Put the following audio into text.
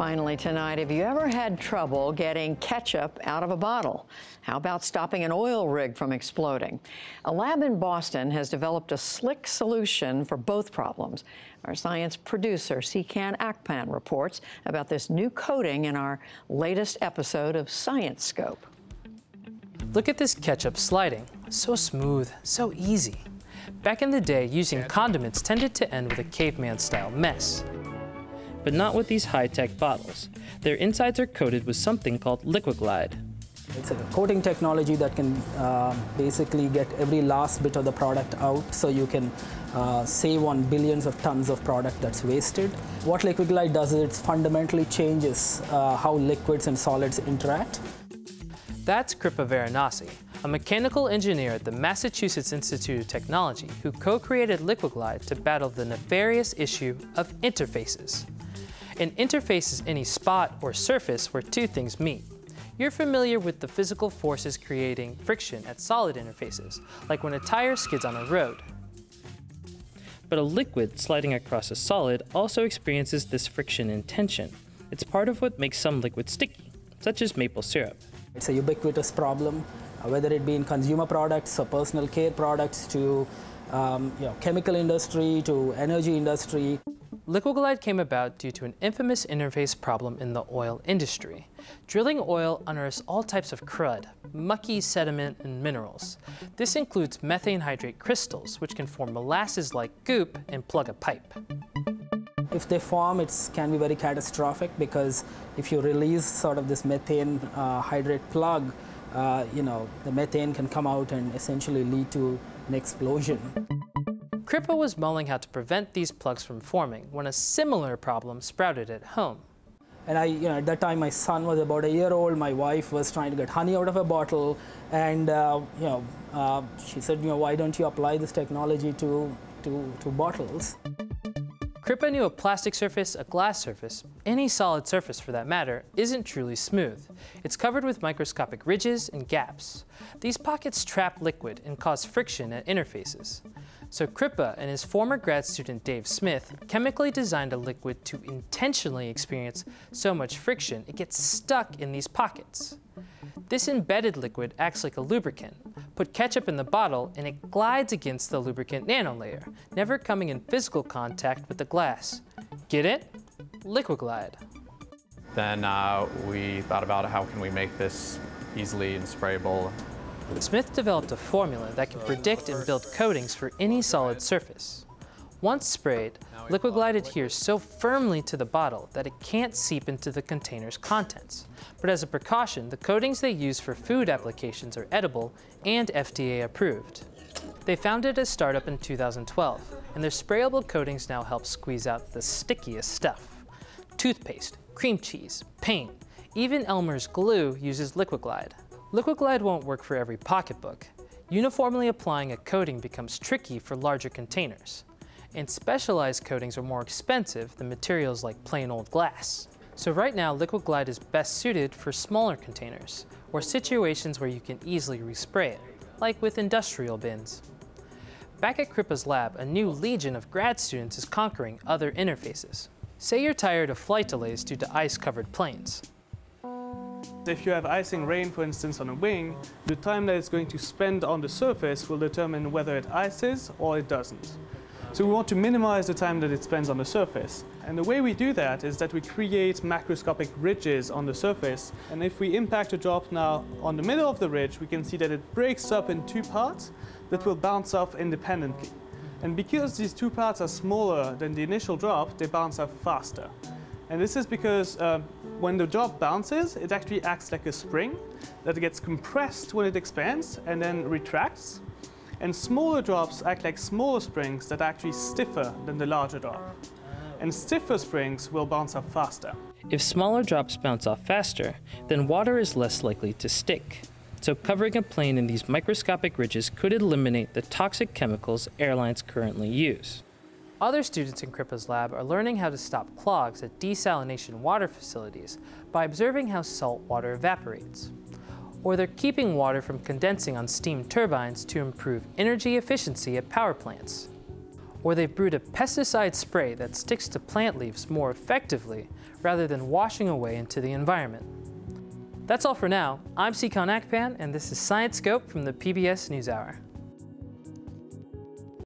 Finally tonight, have you ever had trouble getting ketchup out of a bottle? How about stopping an oil rig from exploding? A lab in Boston has developed a slick solution for both problems. Our science producer, Nsikan Akpan, reports about this new coating in our latest episode of Science Scope. Look at this ketchup sliding. So smooth, so easy. Back in the day, using condiments tended to end with a caveman-style mess but not with these high-tech bottles. Their insides are coated with something called Liquiglide. It's a coating technology that can uh, basically get every last bit of the product out so you can uh, save on billions of tons of product that's wasted. What Liquiglide does is it fundamentally changes uh, how liquids and solids interact. That's Kripa Varanasi, a mechanical engineer at the Massachusetts Institute of Technology who co-created Liquiglide to battle the nefarious issue of interfaces. An interface is any spot or surface where two things meet. You're familiar with the physical forces creating friction at solid interfaces, like when a tire skids on a road. But a liquid sliding across a solid also experiences this friction and tension. It's part of what makes some liquids sticky, such as maple syrup. It's a ubiquitous problem, uh, whether it be in consumer products or personal care products to um, you know, chemical industry to energy industry. Liquiglide came about due to an infamous interface problem in the oil industry. Drilling oil unearths all types of crud, mucky sediment, and minerals. This includes methane hydrate crystals, which can form molasses-like goop and plug a pipe. If they form, it can be very catastrophic because if you release sort of this methane uh, hydrate plug, uh, you know, the methane can come out and essentially lead to an explosion. Kripa was mulling how to prevent these plugs from forming when a similar problem sprouted at home. And I, you know, at that time, my son was about a year old. My wife was trying to get honey out of a bottle, and uh, you know, uh, she said, you know, why don't you apply this technology to to, to bottles? Kripa knew a plastic surface, a glass surface, any solid surface for that matter, isn't truly smooth. It's covered with microscopic ridges and gaps. These pockets trap liquid and cause friction at interfaces. So Kripa and his former grad student Dave Smith chemically designed a liquid to intentionally experience so much friction it gets stuck in these pockets. This embedded liquid acts like a lubricant. Put ketchup in the bottle and it glides against the lubricant nanolayer, never coming in physical contact with the glass. Get it? Liquiglide. Then uh, we thought about how can we make this easily and sprayable Smith developed a formula that can predict and build coatings for any solid surface. Once sprayed, Liquiglide adheres so firmly to the bottle that it can't seep into the container's contents. But as a precaution, the coatings they use for food applications are edible and FDA approved. They founded a startup in 2012, and their sprayable coatings now help squeeze out the stickiest stuff. Toothpaste, cream cheese, paint, even Elmer's glue uses Liquiglide. Liquiglide won't work for every pocketbook. Uniformly applying a coating becomes tricky for larger containers. And specialized coatings are more expensive than materials like plain old glass. So right now, Liquiglide is best suited for smaller containers, or situations where you can easily respray it, like with industrial bins. Back at Kripa's lab, a new legion of grad students is conquering other interfaces. Say you're tired of flight delays due to ice-covered planes. If you have icing rain, for instance, on a wing, the time that it's going to spend on the surface will determine whether it ices or it doesn't. So we want to minimize the time that it spends on the surface. And the way we do that is that we create macroscopic ridges on the surface. And if we impact a drop now on the middle of the ridge, we can see that it breaks up in two parts that will bounce off independently. And because these two parts are smaller than the initial drop, they bounce off faster. And this is because uh, when the drop bounces, it actually acts like a spring that gets compressed when it expands and then retracts. And smaller drops act like smaller springs that are actually stiffer than the larger drop. And stiffer springs will bounce off faster. If smaller drops bounce off faster, then water is less likely to stick. So covering a plane in these microscopic ridges could eliminate the toxic chemicals airlines currently use. Other students in Kripa's lab are learning how to stop clogs at desalination water facilities by observing how salt water evaporates. Or they're keeping water from condensing on steam turbines to improve energy efficiency at power plants. or they've brewed a pesticide spray that sticks to plant leaves more effectively rather than washing away into the environment. That's all for now. I'm Nsikan Akpan, and this is Science Scope from the PBS NewsHour.